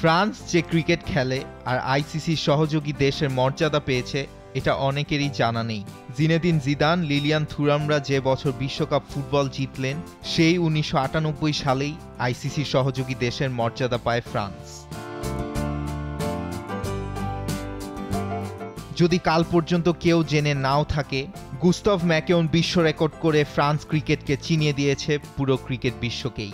France যে cricket খেলে আর আইসিসির সহযোগী দেশের মর্যাদা পেয়েছে, এটা অনেকেরই জানা নেই। জিনেদিন জিদান, লিলিয়ান থুরামরা যে বছর বিশ্বকাপ ফুটবল জিতলেন, সেই উনিশশো আটানব্বই সালেই আইসিসির সহযোগী দেশের মর্যাদা পায় ফ্রান্স। যদি কাল পর্যন্ত কেউ জেনে নাও থাকে, গুস্তভ ম্যাকেউন বিশ্ব রেকর্ড করে ফ্রান্স ক্রিকেটকে চিনিয়ে দিয়েছে পুরো ক্রিকেট বিশ্বকেই।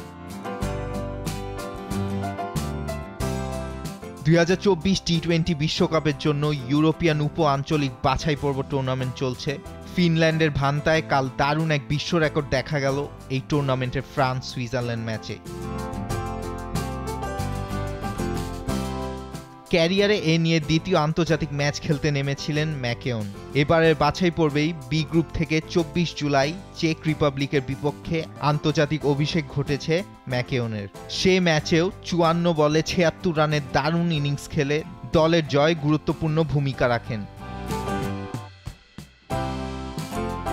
দুই হাজার চব্বিশ টি টোয়েন্টি বিশ্বকাপের জন্য ইউরোপিয়ান উপ আঞ্চলিক বাছাই পর্ব টুর্নামেন্ট চলছে। ফিনল্যান্ডের ভান্তায় কাল দারুণ এক বিশ্ব রেকর্ড দেখা গেল এই টুর্নামেন্টের ফ্রান্স সুইজারল্যান্ড ম্যাচে ক্যারিয়ারে এ নিয়ে দ্বিতীয় আন্তর্জাতিক ম্যাচ খেলতে নেমেছিলেন ম্যাকেওন। এবারের বাছাই পর্বেই বি গ্রুপ থেকে চব্বিশ জুলাই চেক রিপাবলিকের বিপক্ষে আন্তর্জাতিক অভিষেক ঘটেছে ম্যাকেওনের। সে ম্যাচেও চুয়ান্ন বলে ছিয়াত্তর রানের দারুণ ইনিংস খেলে দলের জয় গুরুত্বপূর্ণ ভূমিকা রাখেন।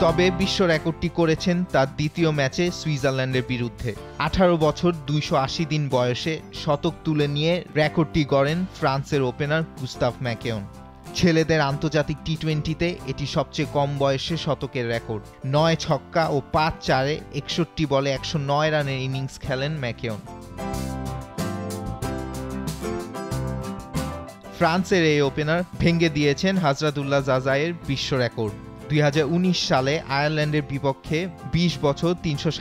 তবে বিশ্ব রেকর্ডটি করেছেন তার দ্বিতীয় ম্যাচে সুইজারল্যান্ডের বিরুদ্ধে। আঠারো বছর, দুইশো আশি দিন বয়সে শতক তুলে নিয়ে রেকর্ডটি গড়েন ফ্রান্সের ওপেনার গুস্তাফ ম্যাকেওন ছেলেদের আন্তর্জাতিক টি টোয়েন্টিতে এটি সবচেয়ে কম বয়সে শতকের রেকর্ড। নয় ছক্কা ও পাঁচ চারে একষট্টি বলে একশো নয় রানের ইনিংস খেলেন ম্যাকেওন ফ্রান্সের এই ওপেনার ভেঙে দিয়েছেন হাজরাতুল্লাহ জাজায়ের বিশ্ব রেকর্ড। দুই হাজার উনিশ সালে আয়ারল্যান্ডের বিপক্ষে ২০ বছর তিনশো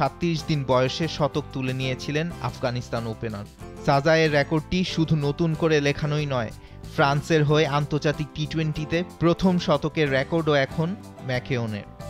দিন বয়সে শতক তুলে নিয়েছিলেন আফগানিস্তান ওপেনার। সাজায়ের রেকর্ডটি শুধু নতুন করে লেখানোই নয়, ফ্রান্সের হয়ে আন্তর্জাতিক টি টোয়েন্টিতে প্রথম শতকের রেকর্ডও এখন ম্যাকেওনের।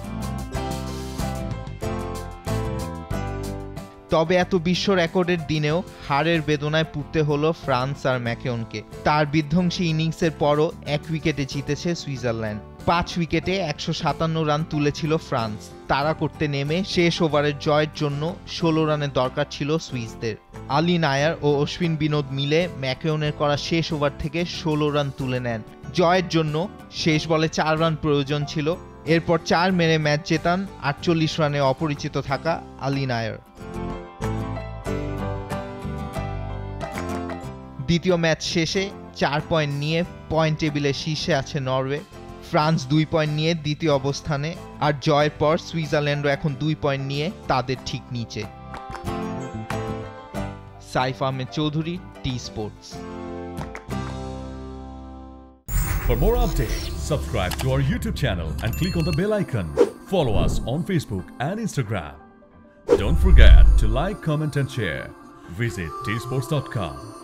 তবে এত বিশ্ব রেকর্ডের দিনেও হারের বেদনায় পুড়তে হলো ফ্রান্স আর ম্যাকেওনকে তার বিধ্বংসী ইনিংসের পরও এক উইকেটে জিতেছে সুইজারল্যান্ড। পাঁচ উইকেটে একশো সাতান্ন রান তুলেছিল ফ্রান্স। তারা করতে নেমে শেষ ওভারের জয়ের জন্য ষোলো রানের দরকার ছিল সুইসদের। আলী নায়ার ও অশ্বিন বিনোদ মিলে ম্যাকেওনের করা শেষ ওভার থেকে ষোলো রান তুলে নেন। জয়ের জন্য শেষ বলে চার রান প্রয়োজন ছিল। এরপর চার মেরে ম্যাচ জেতান আটচল্লিশ রানে অপরিচিত থাকা আলী নায়ার। দ্বিতীয় ম্যাচ শেষে চার পয়েন্ট নিয়ে পয়েন্ট টেবিলের শীর্ষে আছে নরওয়ে ফ্রান্স দুই পয়েন্ট নিয়ে দ্বিতীয় অবস্থানে আর জয়ের পর সুইজারল্যান্ডও এখন দুই পয়েন্ট নিয়ে তাদের ঠিক নিচে Saif Ahmed Chowdhury T sports For more updates, subscribe to our YouTube channel and click on the bell icon. Follow us on Facebook and Instagram. Don't forget to like, comment, and share. Visit tsports.com.